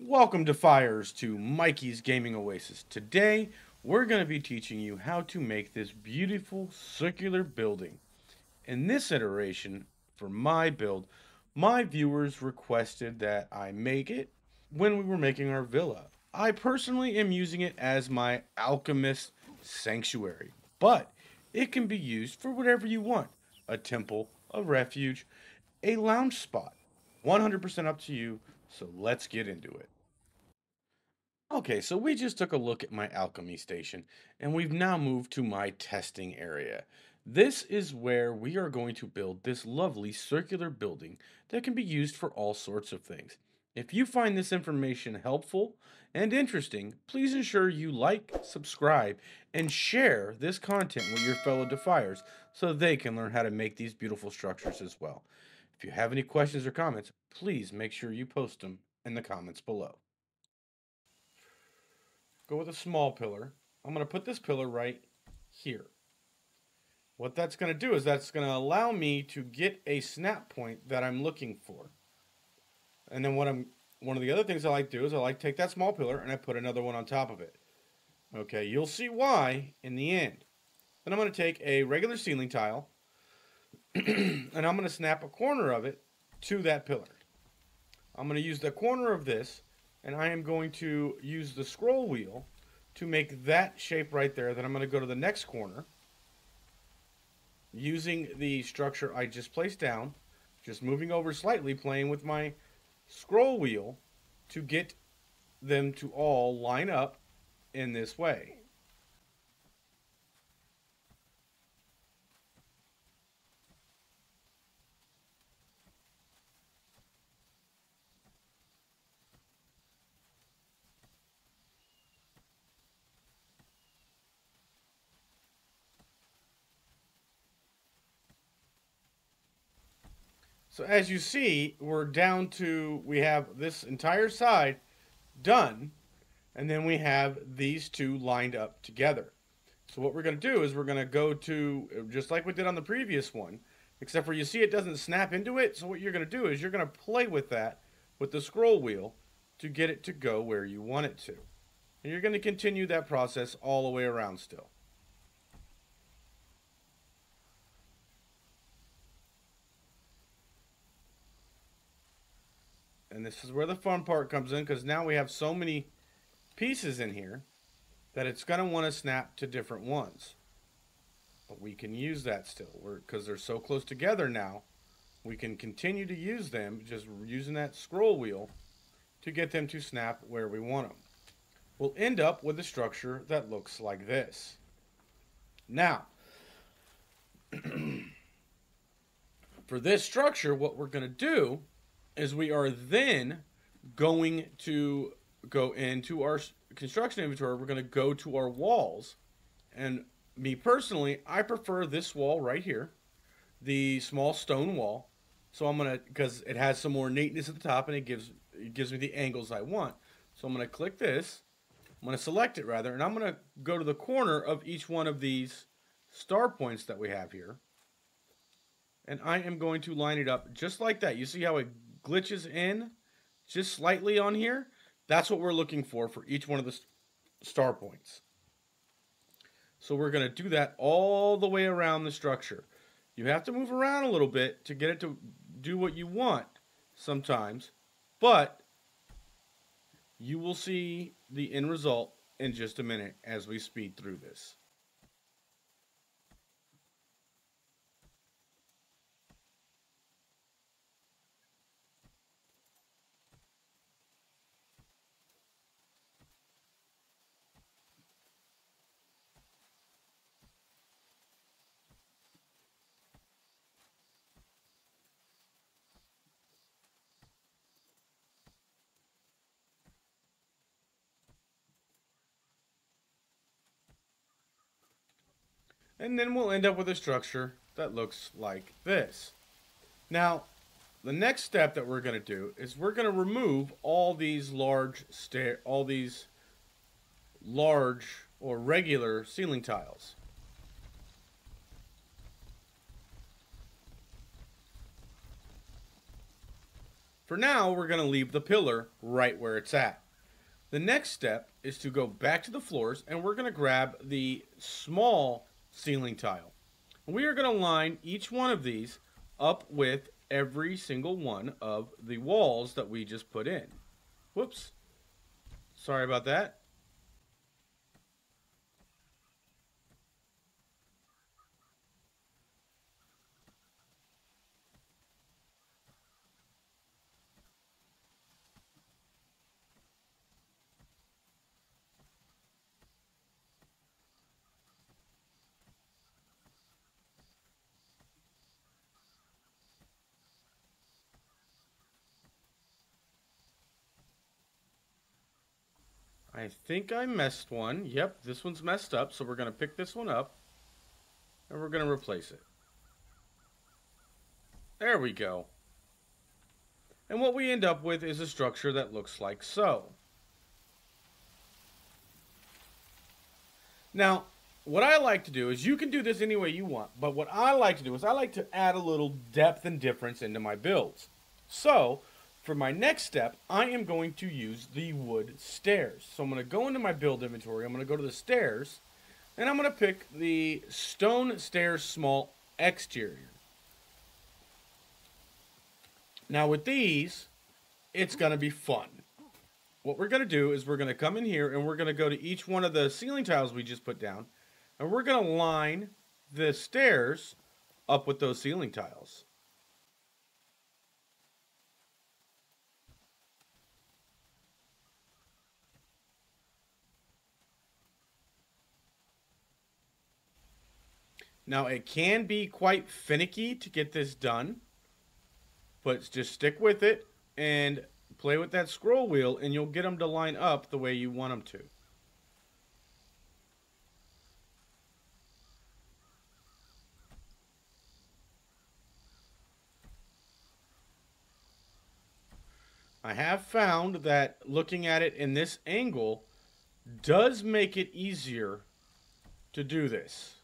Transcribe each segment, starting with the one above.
Welcome Defiers to Mikey's Gaming Oasis. Today, we're going to be teaching you how to make this beautiful circular building. In this iteration, for my build, my viewers requested that I make it when we were making our villa. I personally am using it as my alchemist sanctuary, but it can be used for whatever you want. A temple, a refuge, a lounge spot. 100% up to you, so let's get into it. Okay, so we just took a look at my alchemy station, and we've now moved to my testing area. This is where we are going to build this lovely circular building that can be used for all sorts of things. If you find this information helpful and interesting, please ensure you like, subscribe, and share this content with your fellow defiers so they can learn how to make these beautiful structures as well. If you have any questions or comments, please make sure you post them in the comments below. Go with a small pillar. I'm going to put this pillar right here. What that's going to do is that's going to allow me to get a snap point that I'm looking for. And then what I'm one of the other things I like to do is I like to take that small pillar and I put another one on top of it. Okay, you'll see why in the end. Then I'm going to take a regular ceiling tile and I'm going to snap a corner of it to that pillar. I'm going to use the corner of this and I am going to use the scroll wheel to make that shape right there. Then I'm going to go to the next corner using the structure I just placed down, just moving over slightly, playing with my scroll wheel to get them to all line up in this way. So as you see, we're down to, we have this entire side done, and then we have these two lined up together. So what we're going to do is we're going to go to, just like we did on the previous one, except for you see it doesn't snap into it. So what you're going to do is you're going to play with that with the scroll wheel to get it to go where you want it to. And you're going to continue that process all the way around still. And this is where the fun part comes in because now we have so many pieces in here that it's going to want to snap to different ones. But we can use that still because they're so close together now. We can continue to use them just using that scroll wheel to get them to snap where we want them. We'll end up with a structure that looks like this. Now, for this structure, what we're going to do is we are then going to go into our construction inventory. We're going to go to our walls. And me personally, I prefer this wall right here, the small stone wall. So I'm going to, because it has some more neatness at the top and it gives, it gives me the angles I want. So I'm going to click this. I'm going to select it rather, and I'm going to go to the corner of each one of these star points that we have here. And I am going to line it up just like that. You see how it glitches in just slightly on here, that's what we're looking for for each one of the star points. So we're going to do that all the way around the structure. You have to move around a little bit to get it to do what you want sometimes, but you will see the end result in just a minute as we speed through this. And then we'll end up with a structure that looks like this. Now, the next step that we're going to do is we're going to remove all these large stair, all these large or regular ceiling tiles. For now, we're going to leave the pillar right where it's at. The next step is to go back to the floors and we're going to grab the small ceiling tile. We are going to line each one of these up with every single one of the walls that we just put in. Whoops. Sorry about that. I think I messed one. Yep, this one's messed up, so we're going to pick this one up. And we're going to replace it. There we go. And what we end up with is a structure that looks like so. Now, what I like to do is you can do this any way you want, but what I like to do is I like to add a little depth and difference into my builds. So, for my next step, I am going to use the wood stairs. So I'm going to go into my build inventory. I'm going to go to the stairs. And I'm going to pick the stone stairs small exterior. Now with these, it's going to be fun. What we're going to do is we're going to come in here and we're going to go to each one of the ceiling tiles we just put down. And we're going to line the stairs up with those ceiling tiles. Now, it can be quite finicky to get this done, but just stick with it and play with that scroll wheel, and you'll get them to line up the way you want them to. I have found that looking at it in this angle does make it easier to do this.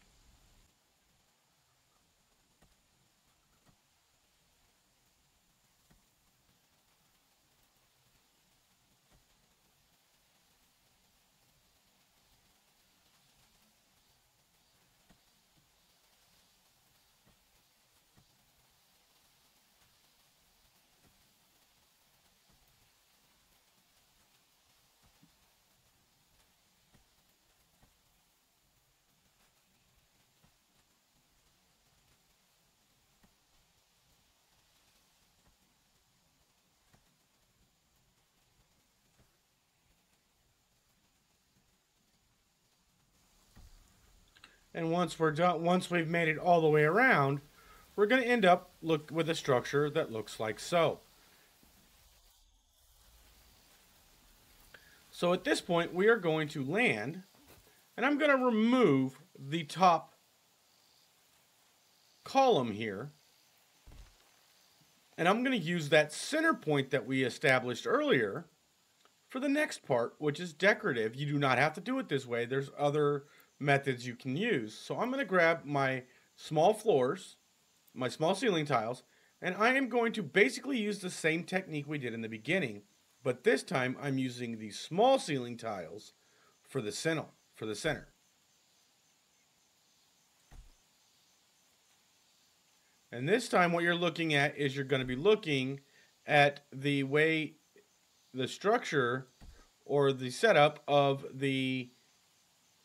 And once we're done, once we've made it all the way around, we're going to end up look with a structure that looks like so. So at this point, we are going to land, and I'm going to remove the top column here. And I'm going to use that center point that we established earlier for the next part, which is decorative. You do not have to do it this way. There's other methods you can use. So I'm going to grab my small floors, my small ceiling tiles, and I am going to basically use the same technique we did in the beginning, but this time I'm using the small ceiling tiles for the center. For the center. And this time what you're looking at is you're going to be looking at the way the structure or the setup of the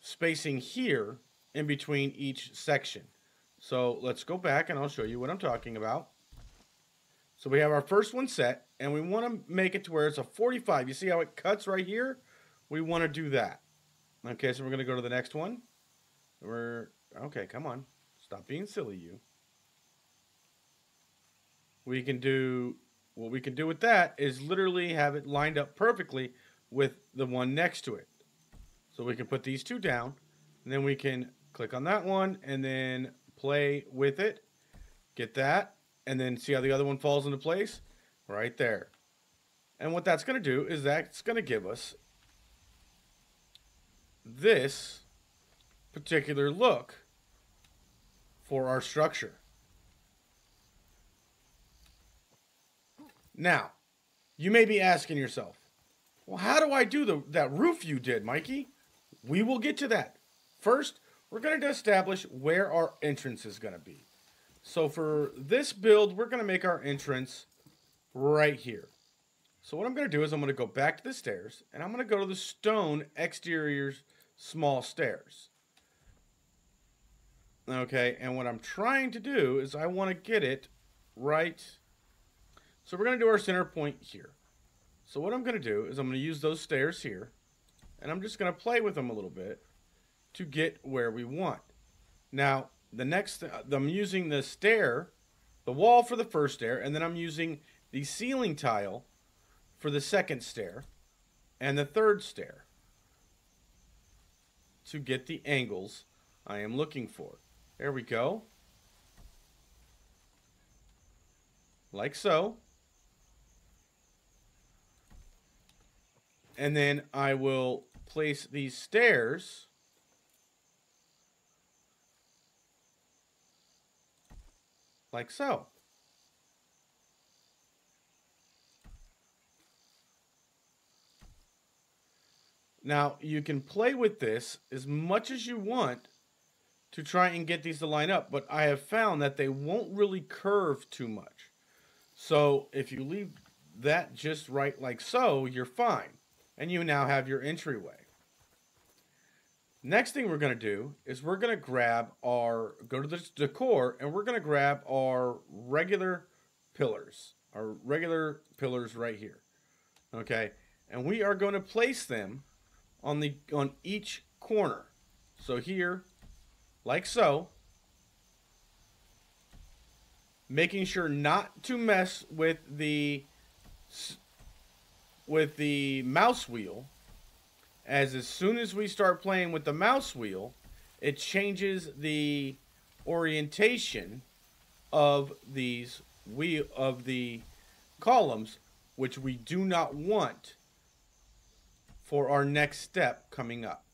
spacing here in between each section. So let's go back and I'll show you what I'm talking about. So we have our first one set and we want to make it to where it's a 45. You see how it cuts right here? We want to do that. Okay, so we're going to go to the next one. We're, okay, come on. Stop being silly, you. We can do, what we can do with that is literally have it lined up perfectly with the one next to it. So we can put these two down, and then we can click on that one and then play with it. Get that, and then see how the other one falls into place? Right there. And what that's going to do is that's going to give us this particular look for our structure. Now, You may be asking yourself, well, how do I do the, that roof you did, Mikey? We will get to that. First, we're going to establish where our entrance is going to be. So for this build, we're going to make our entrance right here. So what I'm going to do is I'm going to go back to the stairs, and I'm going to go to the stone exterior small stairs. Okay, and what I'm trying to do is I want to get it right. So we're going to do our center point here. So what I'm going to do is I'm going to use those stairs here, and I'm just going to play with them a little bit to get where we want. Now, the next, uh, I'm using the stair, the wall for the first stair, and then I'm using the ceiling tile for the second stair and the third stair to get the angles I am looking for. There we go. Like so. And then I will place these stairs like so. Now, you can play with this as much as you want to try and get these to line up, but I have found that they won't really curve too much. So if you leave that just right like so, you're fine. And you now have your entryway. Next thing we're going to do is we're going to grab our, go to the decor, and we're going to grab our regular pillars, our regular pillars right here. Okay, and we are going to place them on the on each corner. So here, like so, making sure not to mess with the with the mouse wheel as as soon as we start playing with the mouse wheel, it changes the orientation of these wheel of the columns, which we do not want for our next step coming up.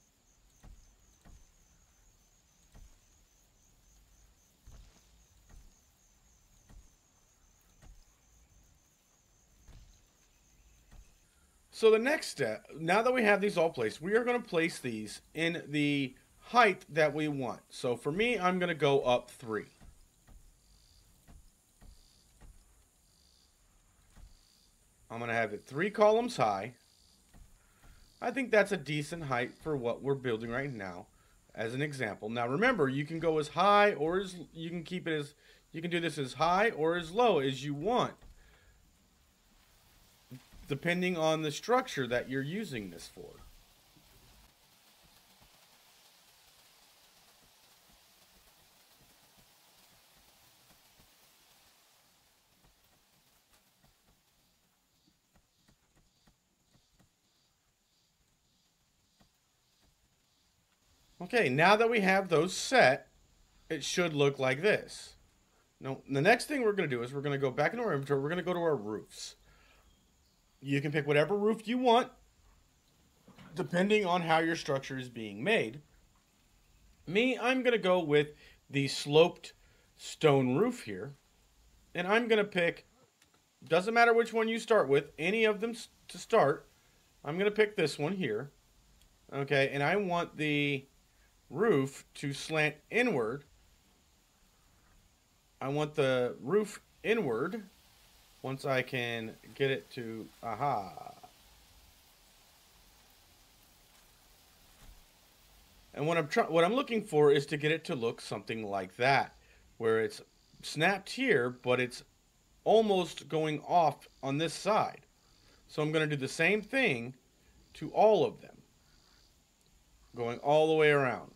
So the next step, now that we have these all placed, we are going to place these in the height that we want. So for me, I'm going to go up three. I'm going to have it three columns high. I think that's a decent height for what we're building right now as an example. Now remember, you can go as high or as you can keep it as you can do this as high or as low as you want depending on the structure that you're using this for. Okay, now that we have those set, it should look like this. Now, the next thing we're going to do is we're going to go back into our inventory. We're going to go to our roofs. You can pick whatever roof you want, depending on how your structure is being made. Me, I'm going to go with the sloped stone roof here. And I'm going to pick, doesn't matter which one you start with, any of them to start. I'm going to pick this one here. Okay, and I want the roof to slant inward. I want the roof inward once I can get it to, aha. And what I'm trying, what I'm looking for is to get it to look something like that, where it's snapped here, but it's almost going off on this side. So I'm going to do the same thing to all of them, going all the way around.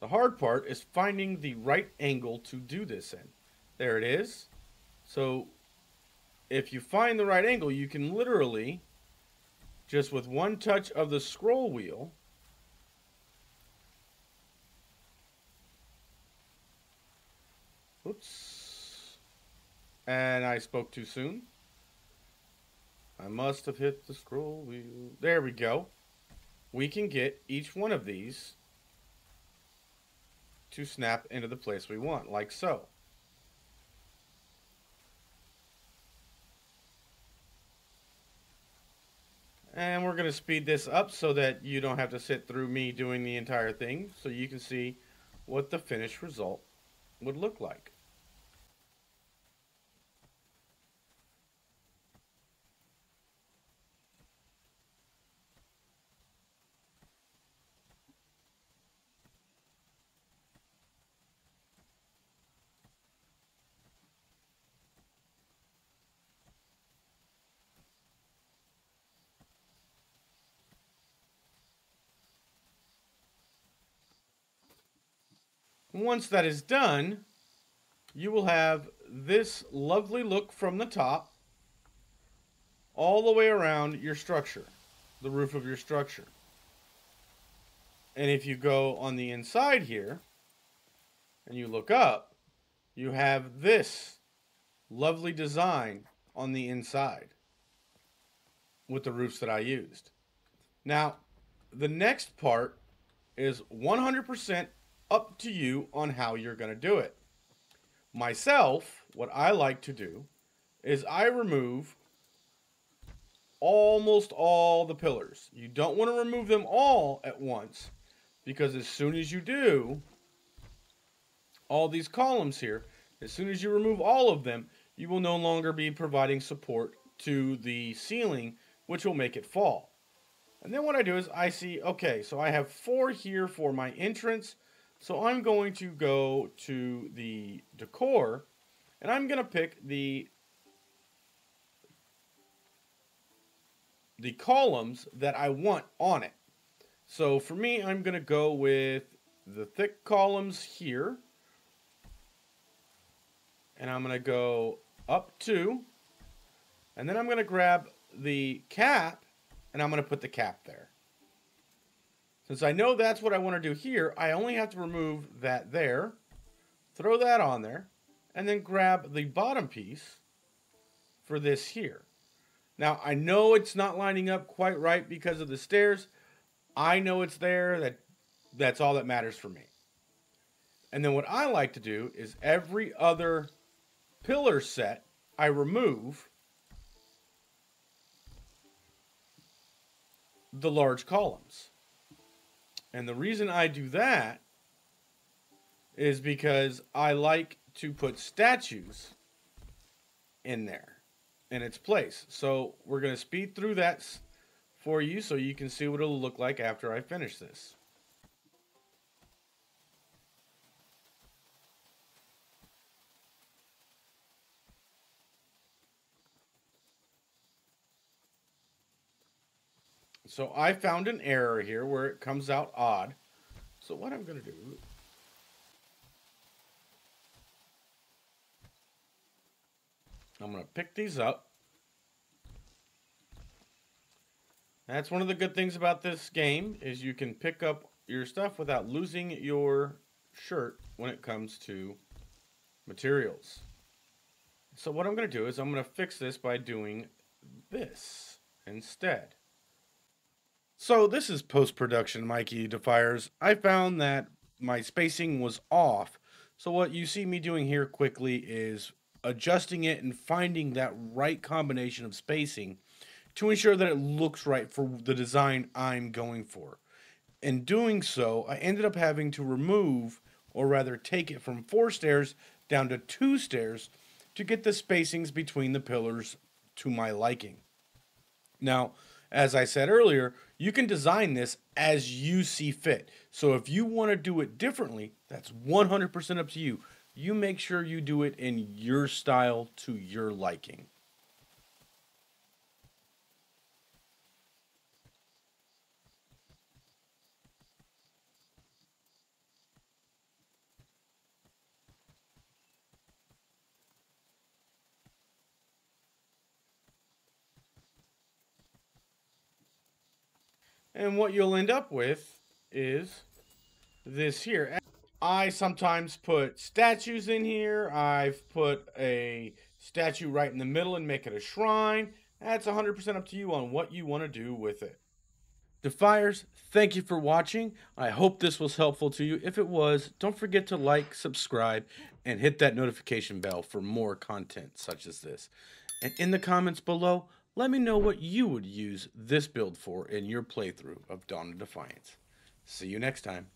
The hard part is finding the right angle to do this in. There it is. So if you find the right angle, you can literally, just with one touch of the scroll wheel, oops, and I spoke too soon. I must have hit the scroll wheel. There we go. We can get each one of these to snap into the place we want, like so. And we're going to speed this up so that you don't have to sit through me doing the entire thing so you can see what the finished result would look like. Once that is done, you will have this lovely look from the top all the way around your structure, the roof of your structure. And if you go on the inside here and you look up, you have this lovely design on the inside with the roofs that I used. Now, the next part is 100% up to you on how you're going to do it. Myself, what I like to do is I remove almost all the pillars. You don't want to remove them all at once because as soon as you do, all these columns here, as soon as you remove all of them, you will no longer be providing support to the ceiling, which will make it fall. And then what I do is I see, okay, so I have four here for my entrance, so I'm going to go to the decor and I'm going to pick the the columns that I want on it. So for me, I'm going to go with the thick columns here. And I'm going to go up two. And then I'm going to grab the cap and I'm going to put the cap there. Since I know that's what I want to do here, I only have to remove that there, throw that on there, and then grab the bottom piece for this here. Now, I know it's not lining up quite right because of the stairs. I know it's there. That That's all that matters for me. And then what I like to do is every other pillar set I remove the large columns. And the reason I do that is because I like to put statues in there in its place. So we're going to speed through that for you so you can see what it'll look like after I finish this. So I found an error here where it comes out odd. So what I'm going to do I'm going to pick these up. That's one of the good things about this game is you can pick up your stuff without losing your shirt when it comes to materials. So what I'm going to do is I'm going to fix this by doing this instead. So this is post-production Mikey Defiers. I found that my spacing was off. So what you see me doing here quickly is adjusting it and finding that right combination of spacing to ensure that it looks right for the design I'm going for. In doing so, I ended up having to remove, or rather take it from four stairs down to two stairs to get the spacings between the pillars to my liking. Now, as I said earlier, you can design this as you see fit. So if you want to do it differently, that's 100% up to you. You make sure you do it in your style to your liking. And what you'll end up with is this here. I sometimes put statues in here. I've put a statue right in the middle and make it a shrine. That's 100% up to you on what you want to do with it. Defiers, thank you for watching. I hope this was helpful to you. If it was, don't forget to like, subscribe, and hit that notification bell for more content such as this. And in the comments below, let me know what you would use this build for in your playthrough of Dawn of Defiance. See you next time.